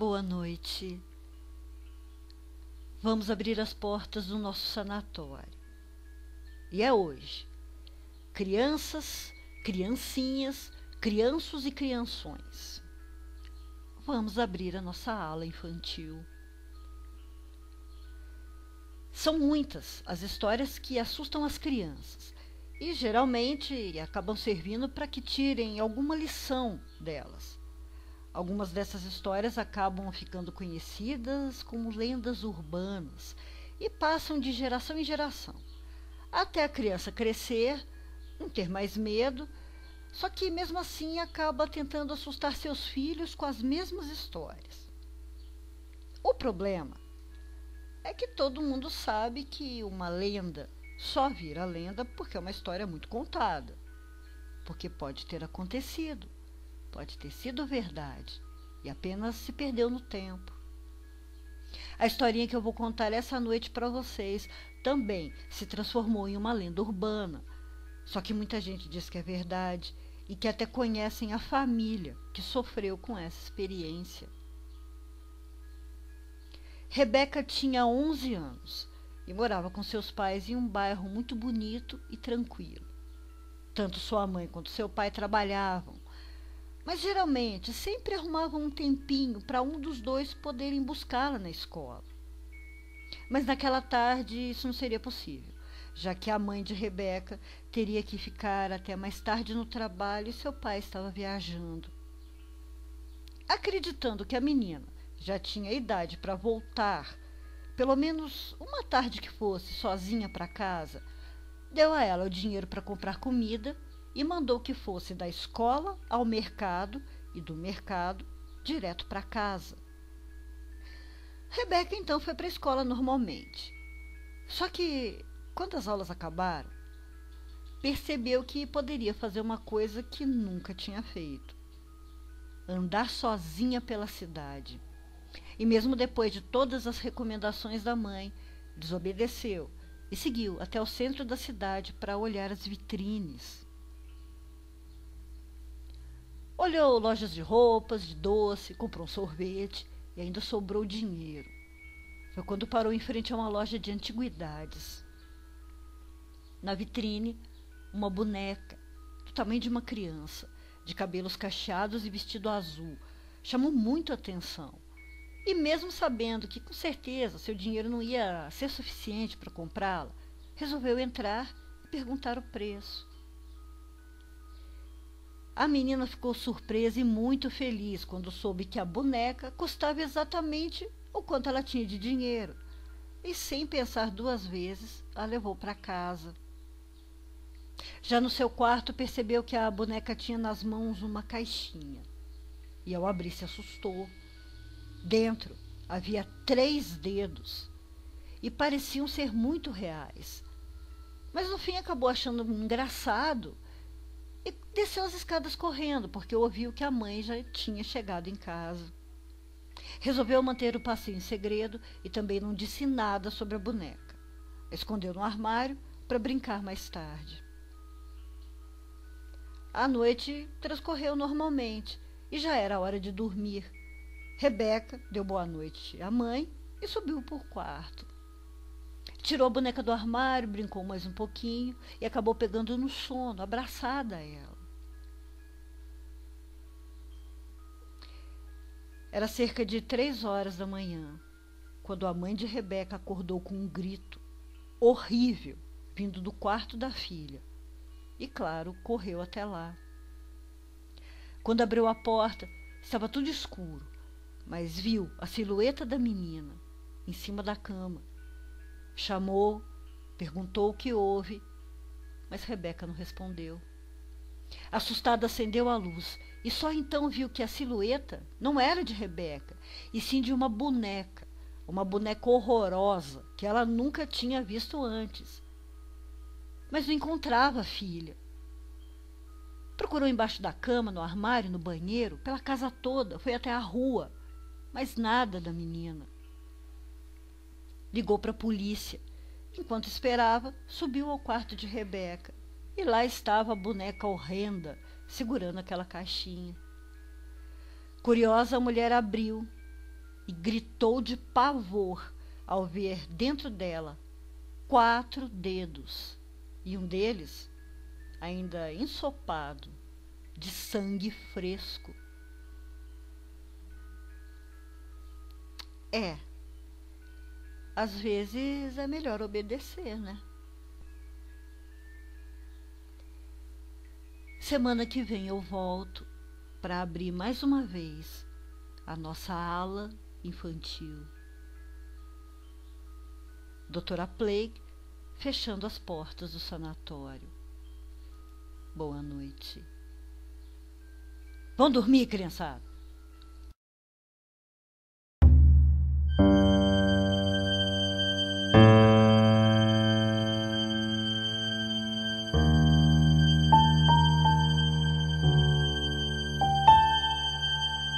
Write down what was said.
Boa noite. Vamos abrir as portas do nosso sanatório. E é hoje. Crianças, criancinhas, crianços e crianções. Vamos abrir a nossa ala infantil. São muitas as histórias que assustam as crianças e geralmente acabam servindo para que tirem alguma lição delas. Algumas dessas histórias acabam ficando conhecidas como lendas urbanas e passam de geração em geração, até a criança crescer, não ter mais medo, só que mesmo assim acaba tentando assustar seus filhos com as mesmas histórias. O problema é que todo mundo sabe que uma lenda só vira lenda porque é uma história muito contada, porque pode ter acontecido Pode ter sido verdade e apenas se perdeu no tempo. A historinha que eu vou contar essa noite para vocês também se transformou em uma lenda urbana. Só que muita gente diz que é verdade e que até conhecem a família que sofreu com essa experiência. Rebeca tinha 11 anos e morava com seus pais em um bairro muito bonito e tranquilo. Tanto sua mãe quanto seu pai trabalhavam mas geralmente sempre arrumavam um tempinho para um dos dois poderem buscá-la na escola. Mas naquela tarde isso não seria possível, já que a mãe de Rebeca teria que ficar até mais tarde no trabalho e seu pai estava viajando. Acreditando que a menina já tinha idade para voltar, pelo menos uma tarde que fosse, sozinha para casa, deu a ela o dinheiro para comprar comida e mandou que fosse da escola ao mercado e do mercado direto para casa. Rebeca então foi para a escola normalmente. Só que, quando as aulas acabaram, percebeu que poderia fazer uma coisa que nunca tinha feito: andar sozinha pela cidade. E mesmo depois de todas as recomendações da mãe, desobedeceu e seguiu até o centro da cidade para olhar as vitrines. Olhou lojas de roupas, de doce, comprou um sorvete e ainda sobrou dinheiro. Foi quando parou em frente a uma loja de antiguidades. Na vitrine, uma boneca, do tamanho de uma criança, de cabelos cacheados e vestido azul, chamou muito a atenção. E mesmo sabendo que com certeza seu dinheiro não ia ser suficiente para comprá-la, resolveu entrar e perguntar o preço. A menina ficou surpresa e muito feliz quando soube que a boneca custava exatamente o quanto ela tinha de dinheiro. E sem pensar duas vezes, a levou para casa. Já no seu quarto, percebeu que a boneca tinha nas mãos uma caixinha. E ao abrir, se assustou. Dentro havia três dedos e pareciam ser muito reais. Mas no fim acabou achando engraçado e desceu as escadas correndo, porque ouviu que a mãe já tinha chegado em casa. Resolveu manter o passeio em segredo e também não disse nada sobre a boneca. Escondeu no armário para brincar mais tarde. A noite transcorreu normalmente e já era hora de dormir. Rebeca deu boa noite à mãe e subiu para o quarto. Tirou a boneca do armário, brincou mais um pouquinho e acabou pegando no sono, abraçada a ela. Era cerca de três horas da manhã, quando a mãe de Rebeca acordou com um grito horrível vindo do quarto da filha. E, claro, correu até lá. Quando abriu a porta, estava tudo escuro, mas viu a silhueta da menina em cima da cama, Chamou, perguntou o que houve, mas Rebeca não respondeu. Assustada, acendeu a luz e só então viu que a silhueta não era de Rebeca, e sim de uma boneca, uma boneca horrorosa que ela nunca tinha visto antes. Mas não encontrava a filha. Procurou embaixo da cama, no armário, no banheiro, pela casa toda, foi até a rua, mas nada da menina. Ligou para a polícia. Enquanto esperava, subiu ao quarto de Rebeca e lá estava a boneca horrenda segurando aquela caixinha. Curiosa, a mulher abriu e gritou de pavor ao ver dentro dela quatro dedos e um deles ainda ensopado, de sangue fresco. É, às vezes é melhor obedecer, né? Semana que vem eu volto para abrir mais uma vez a nossa ala infantil. Doutora Plague fechando as portas do sanatório. Boa noite. Vão dormir, criançada?